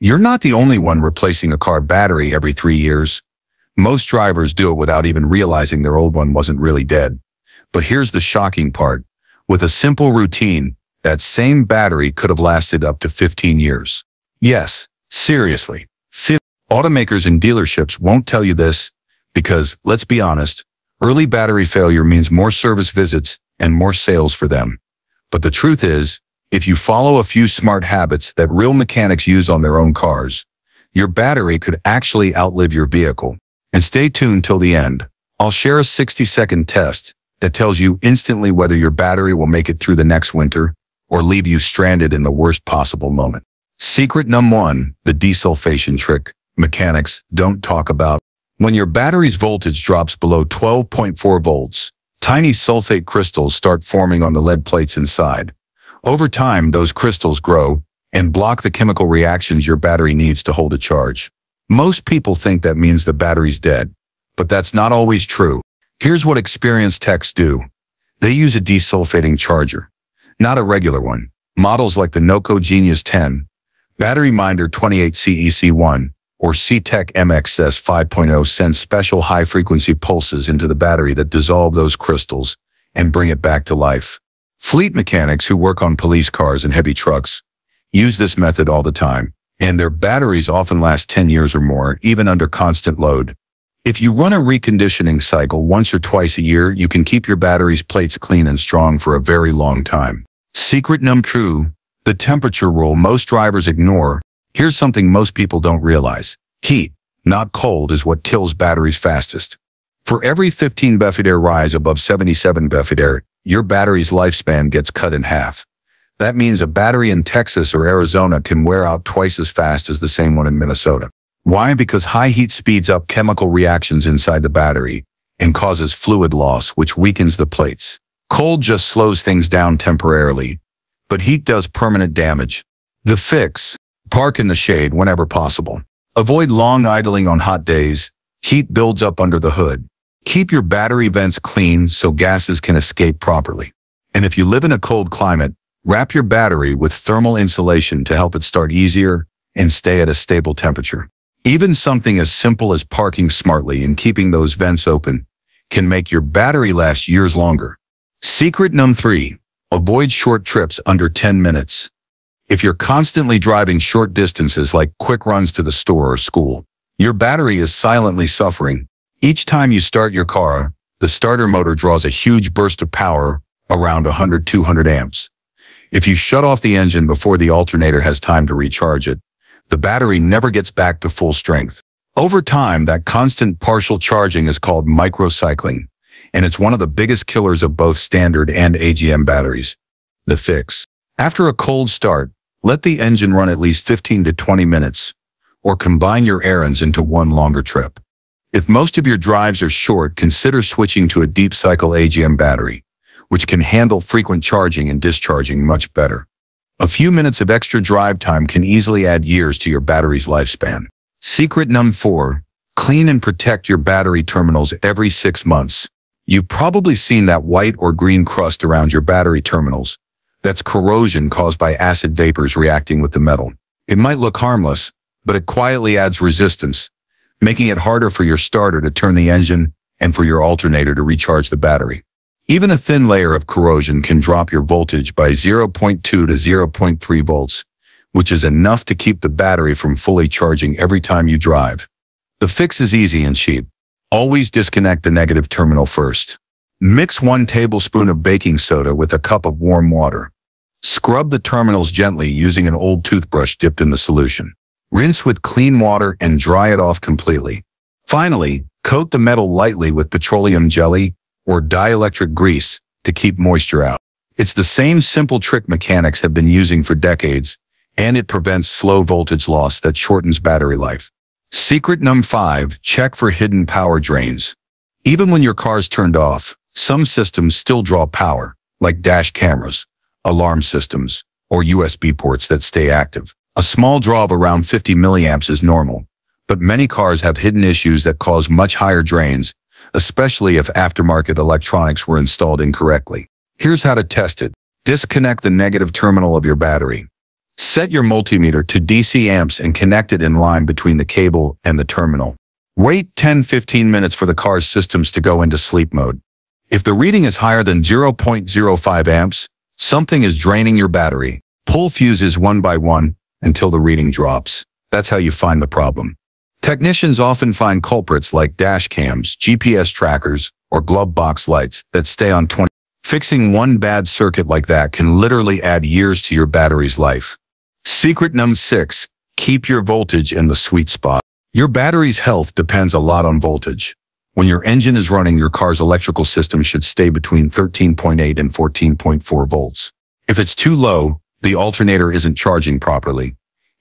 You're not the only one replacing a car battery every three years. Most drivers do it without even realizing their old one wasn't really dead. But here's the shocking part. With a simple routine, that same battery could have lasted up to 15 years. Yes, seriously. Automakers and dealerships won't tell you this because, let's be honest, early battery failure means more service visits and more sales for them. But the truth is, if you follow a few smart habits that real mechanics use on their own cars, your battery could actually outlive your vehicle. And stay tuned till the end. I'll share a 60-second test that tells you instantly whether your battery will make it through the next winter or leave you stranded in the worst possible moment. Secret number one, the desulfation trick. Mechanics don't talk about. When your battery's voltage drops below 12.4 volts, tiny sulfate crystals start forming on the lead plates inside. Over time, those crystals grow and block the chemical reactions your battery needs to hold a charge. Most people think that means the battery's dead, but that's not always true. Here's what experienced techs do. They use a desulfating charger, not a regular one. Models like the Noco Genius 10, Battery Minder 28CEC1, or CTEK MXS 5.0 send special high-frequency pulses into the battery that dissolve those crystals and bring it back to life. Fleet mechanics who work on police cars and heavy trucks use this method all the time, and their batteries often last 10 years or more, even under constant load. If you run a reconditioning cycle once or twice a year, you can keep your battery's plates clean and strong for a very long time. Secret number two, the temperature rule most drivers ignore. Here's something most people don't realize. Heat, not cold, is what kills batteries fastest. For every 15 Belvidere rise above 77 Belvidere, your battery's lifespan gets cut in half. That means a battery in Texas or Arizona can wear out twice as fast as the same one in Minnesota. Why? Because high heat speeds up chemical reactions inside the battery and causes fluid loss, which weakens the plates. Cold just slows things down temporarily, but heat does permanent damage. The fix, park in the shade whenever possible. Avoid long idling on hot days. Heat builds up under the hood. Keep your battery vents clean so gases can escape properly. And if you live in a cold climate, wrap your battery with thermal insulation to help it start easier and stay at a stable temperature. Even something as simple as parking smartly and keeping those vents open can make your battery last years longer. Secret number three, avoid short trips under 10 minutes. If you're constantly driving short distances like quick runs to the store or school, your battery is silently suffering each time you start your car, the starter motor draws a huge burst of power around 100-200 amps. If you shut off the engine before the alternator has time to recharge it, the battery never gets back to full strength. Over time, that constant partial charging is called microcycling, and it's one of the biggest killers of both standard and AGM batteries. The fix. After a cold start, let the engine run at least 15 to 20 minutes, or combine your errands into one longer trip. If most of your drives are short, consider switching to a deep cycle AGM battery, which can handle frequent charging and discharging much better. A few minutes of extra drive time can easily add years to your battery's lifespan. Secret number four, clean and protect your battery terminals every six months. You've probably seen that white or green crust around your battery terminals. That's corrosion caused by acid vapors reacting with the metal. It might look harmless, but it quietly adds resistance, making it harder for your starter to turn the engine and for your alternator to recharge the battery. Even a thin layer of corrosion can drop your voltage by 0.2 to 0.3 volts, which is enough to keep the battery from fully charging every time you drive. The fix is easy and cheap. Always disconnect the negative terminal first. Mix one tablespoon of baking soda with a cup of warm water. Scrub the terminals gently using an old toothbrush dipped in the solution. Rinse with clean water and dry it off completely. Finally, coat the metal lightly with petroleum jelly or dielectric grease to keep moisture out. It's the same simple trick mechanics have been using for decades, and it prevents slow voltage loss that shortens battery life. Secret number five, check for hidden power drains. Even when your car's turned off, some systems still draw power, like dash cameras, alarm systems, or USB ports that stay active. A small draw of around 50 milliamps is normal, but many cars have hidden issues that cause much higher drains, especially if aftermarket electronics were installed incorrectly. Here's how to test it. Disconnect the negative terminal of your battery. Set your multimeter to DC amps and connect it in line between the cable and the terminal. Wait 10-15 minutes for the car's systems to go into sleep mode. If the reading is higher than 0.05 amps, something is draining your battery. Pull fuses one by one until the reading drops. That's how you find the problem. Technicians often find culprits like dash cams, GPS trackers, or glove box lights that stay on 20. Fixing one bad circuit like that can literally add years to your battery's life. Secret number six, keep your voltage in the sweet spot. Your battery's health depends a lot on voltage. When your engine is running, your car's electrical system should stay between 13.8 and 14.4 volts. If it's too low, the alternator isn't charging properly.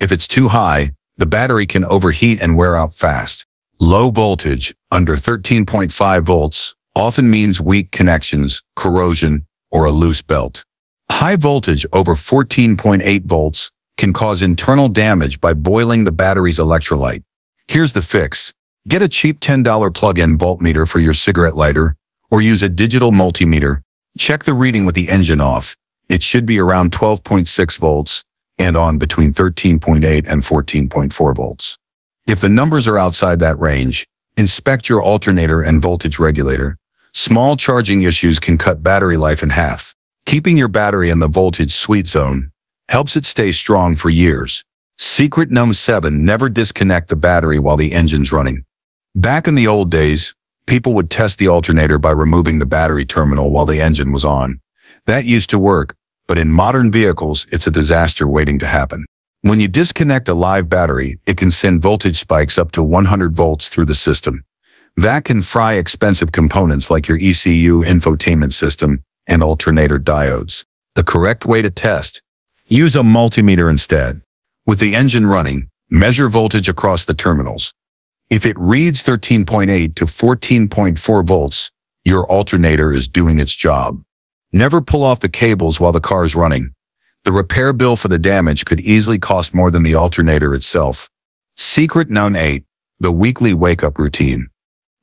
If it's too high, the battery can overheat and wear out fast. Low voltage, under 13.5 volts, often means weak connections, corrosion, or a loose belt. High voltage over 14.8 volts can cause internal damage by boiling the battery's electrolyte. Here's the fix. Get a cheap $10 plug-in voltmeter for your cigarette lighter, or use a digital multimeter. Check the reading with the engine off. It should be around 12.6 volts and on between 13.8 and 14.4 volts. If the numbers are outside that range, inspect your alternator and voltage regulator. Small charging issues can cut battery life in half. Keeping your battery in the voltage sweet zone helps it stay strong for years. Secret number 7. Never disconnect the battery while the engine's running. Back in the old days, people would test the alternator by removing the battery terminal while the engine was on. That used to work, but in modern vehicles, it's a disaster waiting to happen. When you disconnect a live battery, it can send voltage spikes up to 100 volts through the system. That can fry expensive components like your ECU infotainment system and alternator diodes. The correct way to test? Use a multimeter instead. With the engine running, measure voltage across the terminals. If it reads 13.8 to 14.4 volts, your alternator is doing its job. Never pull off the cables while the car is running. The repair bill for the damage could easily cost more than the alternator itself. Secret known 8. The weekly wake-up routine.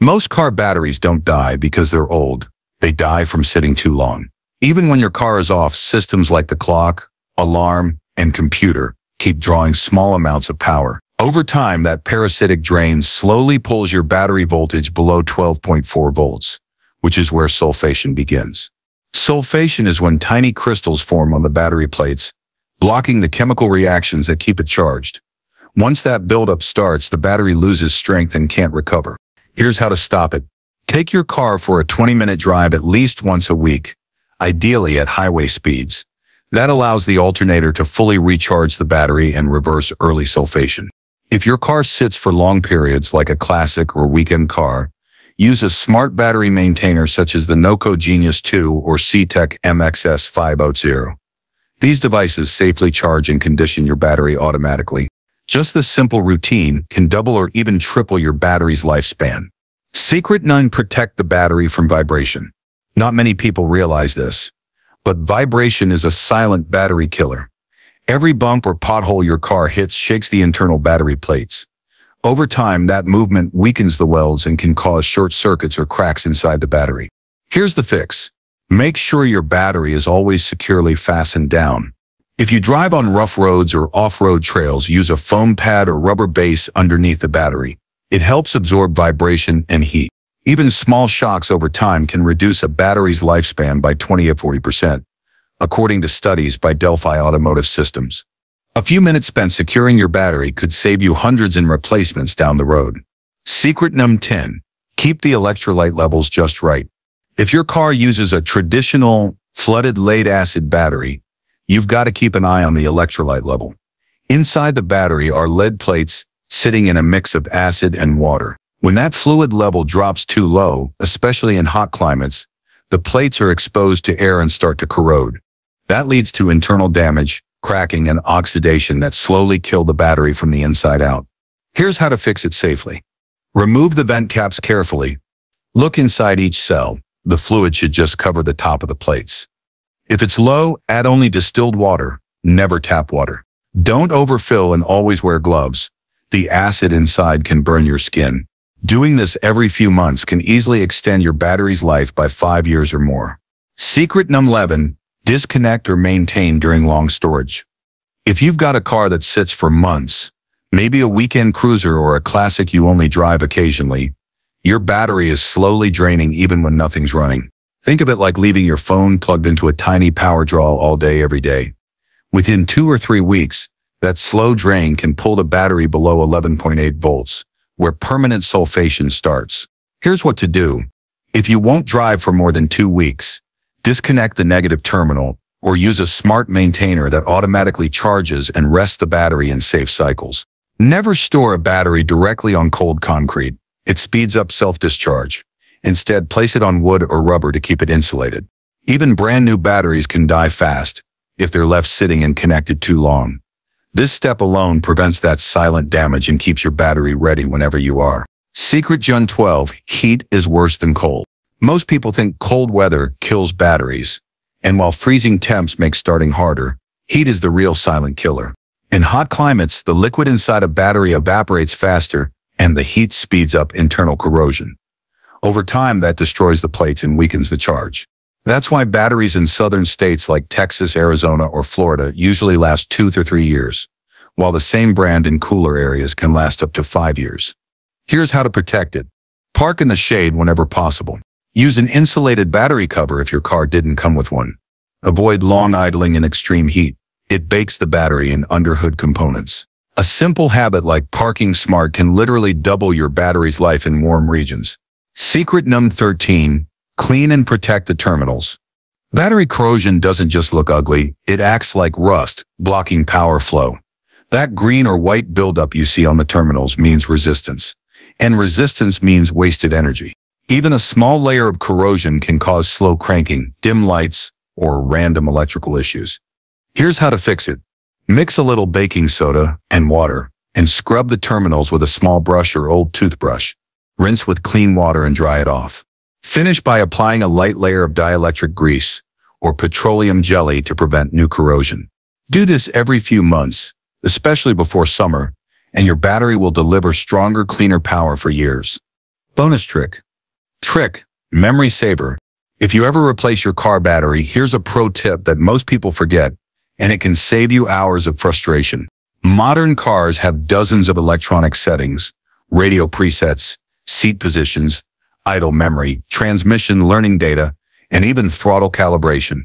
Most car batteries don't die because they're old. They die from sitting too long. Even when your car is off, systems like the clock, alarm, and computer keep drawing small amounts of power. Over time, that parasitic drain slowly pulls your battery voltage below 12.4 volts, which is where sulfation begins. Sulfation is when tiny crystals form on the battery plates, blocking the chemical reactions that keep it charged. Once that buildup starts, the battery loses strength and can't recover. Here's how to stop it. Take your car for a 20-minute drive at least once a week, ideally at highway speeds. That allows the alternator to fully recharge the battery and reverse early sulfation. If your car sits for long periods like a classic or weekend car, use a smart battery maintainer such as the Noco Genius 2 or CTEK MXS 500. These devices safely charge and condition your battery automatically. Just this simple routine can double or even triple your battery's lifespan. Secret 9 Protect the battery from vibration. Not many people realize this. But vibration is a silent battery killer. Every bump or pothole your car hits shakes the internal battery plates. Over time, that movement weakens the welds and can cause short circuits or cracks inside the battery. Here's the fix. Make sure your battery is always securely fastened down. If you drive on rough roads or off-road trails, use a foam pad or rubber base underneath the battery. It helps absorb vibration and heat. Even small shocks over time can reduce a battery's lifespan by 20 or 40%, according to studies by Delphi Automotive Systems. A few minutes spent securing your battery could save you hundreds in replacements down the road. Secret num 10. Keep the electrolyte levels just right. If your car uses a traditional flooded lead acid battery, you've got to keep an eye on the electrolyte level. Inside the battery are lead plates sitting in a mix of acid and water. When that fluid level drops too low, especially in hot climates, the plates are exposed to air and start to corrode. That leads to internal damage, cracking, and oxidation that slowly kill the battery from the inside out. Here's how to fix it safely. Remove the vent caps carefully. Look inside each cell. The fluid should just cover the top of the plates. If it's low, add only distilled water, never tap water. Don't overfill and always wear gloves. The acid inside can burn your skin. Doing this every few months can easily extend your battery's life by five years or more. Secret number 11, disconnect or maintain during long storage. If you've got a car that sits for months, maybe a weekend cruiser or a classic you only drive occasionally, your battery is slowly draining even when nothing's running. Think of it like leaving your phone plugged into a tiny power draw all day every day. Within two or three weeks, that slow drain can pull the battery below 11.8 volts, where permanent sulfation starts. Here's what to do. If you won't drive for more than two weeks, disconnect the negative terminal or use a smart maintainer that automatically charges and rests the battery in safe cycles. Never store a battery directly on cold concrete. It speeds up self-discharge. Instead, place it on wood or rubber to keep it insulated. Even brand new batteries can die fast if they're left sitting and connected too long. This step alone prevents that silent damage and keeps your battery ready whenever you are. Secret Jun 12, heat is worse than cold. Most people think cold weather kills batteries, and while freezing temps make starting harder, heat is the real silent killer. In hot climates, the liquid inside a battery evaporates faster and the heat speeds up internal corrosion. Over time, that destroys the plates and weakens the charge. That's why batteries in southern states like Texas, Arizona, or Florida usually last two to three years, while the same brand in cooler areas can last up to five years. Here's how to protect it. Park in the shade whenever possible. Use an insulated battery cover if your car didn't come with one. Avoid long idling in extreme heat. It bakes the battery and underhood components. A simple habit like parking smart can literally double your battery's life in warm regions. Secret num 13. Clean and protect the terminals. Battery corrosion doesn't just look ugly, it acts like rust, blocking power flow. That green or white buildup you see on the terminals means resistance. And resistance means wasted energy. Even a small layer of corrosion can cause slow cranking, dim lights, or random electrical issues. Here's how to fix it. Mix a little baking soda and water and scrub the terminals with a small brush or old toothbrush. Rinse with clean water and dry it off. Finish by applying a light layer of dielectric grease or petroleum jelly to prevent new corrosion. Do this every few months, especially before summer, and your battery will deliver stronger, cleaner power for years. Bonus trick. Trick, memory saver. If you ever replace your car battery, here's a pro tip that most people forget and it can save you hours of frustration. Modern cars have dozens of electronic settings, radio presets, seat positions, idle memory, transmission learning data, and even throttle calibration.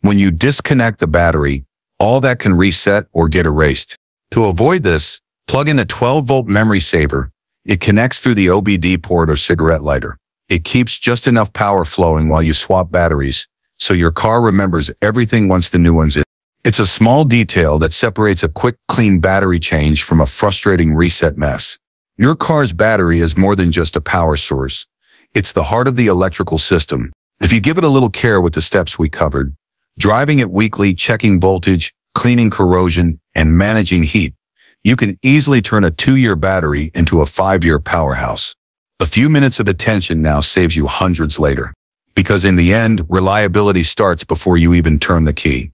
When you disconnect the battery, all that can reset or get erased. To avoid this, plug in a 12-volt memory saver. It connects through the OBD port or cigarette lighter. It keeps just enough power flowing while you swap batteries, so your car remembers everything once the new one's in. It's a small detail that separates a quick, clean battery change from a frustrating reset mess. Your car's battery is more than just a power source. It's the heart of the electrical system. If you give it a little care with the steps we covered, driving it weekly, checking voltage, cleaning corrosion, and managing heat, you can easily turn a two-year battery into a five-year powerhouse. A few minutes of attention now saves you hundreds later. Because in the end, reliability starts before you even turn the key.